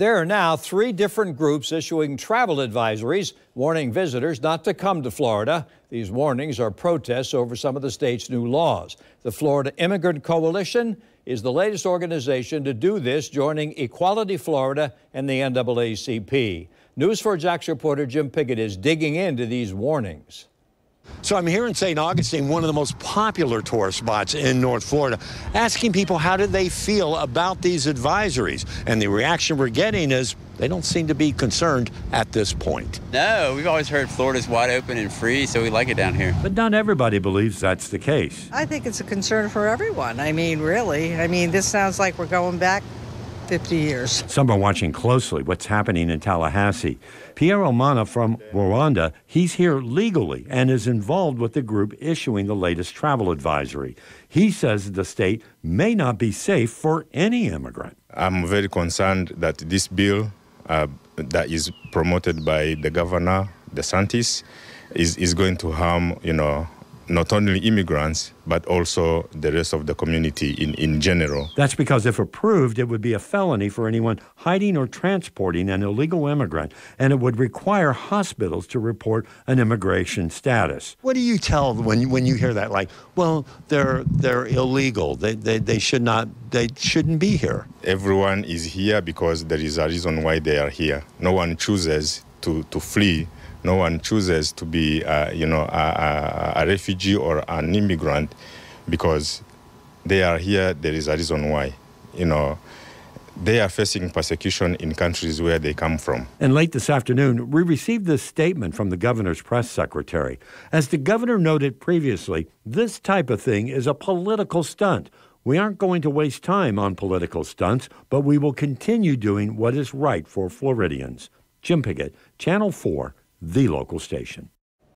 There are now three different groups issuing travel advisories warning visitors not to come to Florida. These warnings are protests over some of the state's new laws. The Florida Immigrant Coalition is the latest organization to do this, joining Equality Florida and the NAACP. News 4 Jax reporter Jim Piggott is digging into these warnings. So I'm here in St. Augustine, one of the most popular tourist spots in North Florida, asking people how did they feel about these advisories. And the reaction we're getting is they don't seem to be concerned at this point. No, we've always heard Florida's wide open and free, so we like it down here. But not everybody believes that's the case. I think it's a concern for everyone. I mean, really. I mean, this sounds like we're going back 50 years. Some are watching closely what's happening in Tallahassee. Pierre Omana from Rwanda, he's here legally and is involved with the group issuing the latest travel advisory. He says the state may not be safe for any immigrant. I'm very concerned that this bill uh, that is promoted by the governor, DeSantis, is, is going to harm, you know, not only immigrants, but also the rest of the community in, in general. That's because if approved, it would be a felony for anyone hiding or transporting an illegal immigrant, and it would require hospitals to report an immigration status. What do you tell when you, when you hear that? Like, well, they're they're illegal. They, they they should not. They shouldn't be here. Everyone is here because there is a reason why they are here. No one chooses to to flee no one chooses to be, uh, you know, a, a, a, refugee or an immigrant because they are here. There is a reason why, you know. They are facing persecution in countries where they come from. And late this afternoon, we received this statement from the governor's press secretary. As the governor noted previously, this type of thing is a political stunt. We aren't going to waste time on political stunts, but we will continue doing what is right for Floridians. Jim Piggott, Channel 4, the local station.